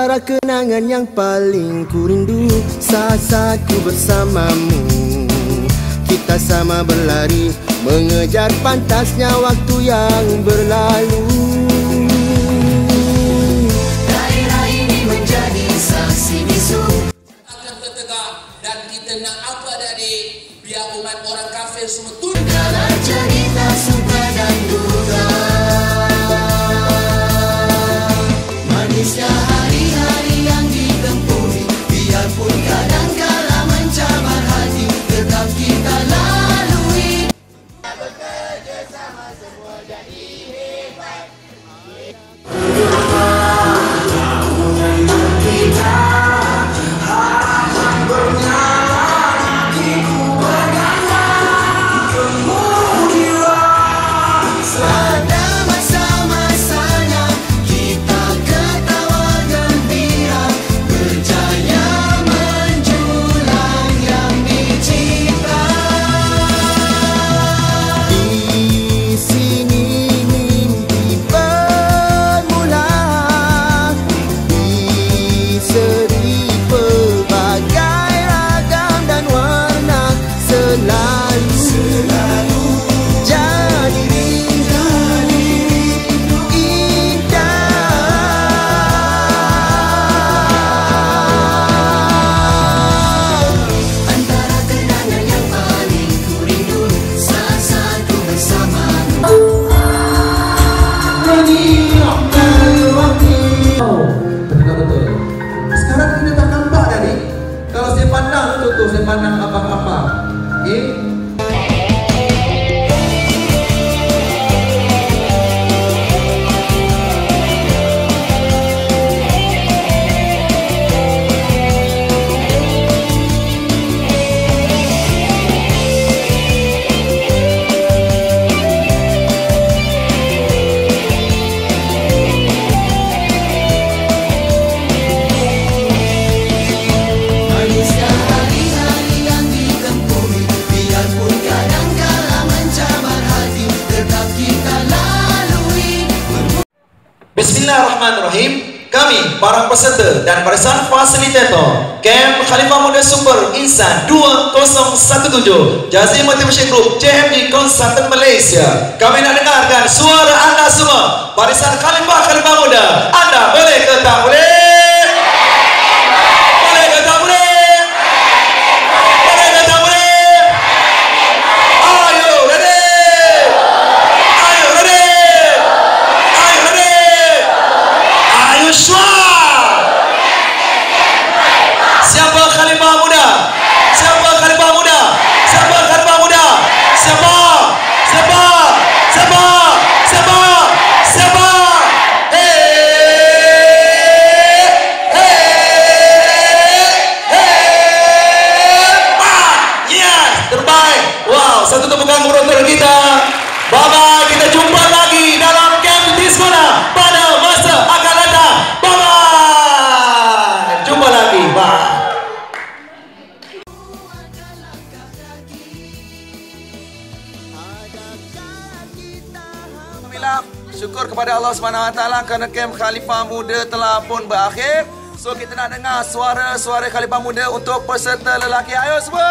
Antara kenangan yang paling ku rindu Saat-saat ku bersamamu. Kita sama berlari Mengejar pantasnya waktu yang berlalu. Daerah ini menjadi saksi bisu. Akan tertegak dan kita nak apa dari biar umat orang kafir semua tunduk Segala cerita suka pandang tu tu, saya pandang apa-apa. Okay? Bismillahirrahmanirrahim. Kami, para peserta dan barisan fasilitator Camp Khalifah Muda Super Insan 2017 Jazim Motivation Group JMG Konsultan Malaysia Kami nak dengarkan suara anda semua Barisan Khalifah Khalifah Muda Anda kepada Allah SWT kerana kem Khalifah Muda telah pun berakhir. So kita nak dengar suara-suara Khalifah Muda untuk peserta lelaki. Ayo semua!